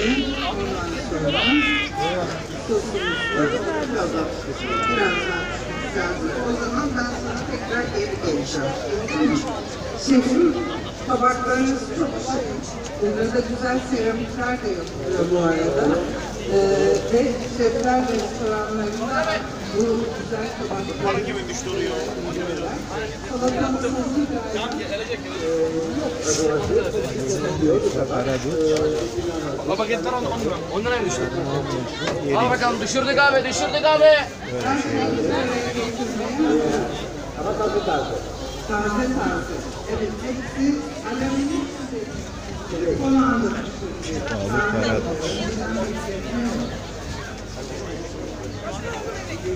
Ondan sonra sosumuzu biraz daha birazdan pişireceğiz. O zaman ben sana tekrar geri geleceğim. Tamam mı? Şefim tabaklarınız çok şık. Burada güzel seramikler de yapılıyor bu arada. Ee, ve şefler restoranlarında bu güzel tabakları gayet. Baba paketler 10 lira. 10 liraya düştü. Al bakalım düşürdük abi düşürdük abi. Şeyi güzel getirmeye Taze taze. Evet, hepsi alüminyum Konağında pişiriliyor. Taze.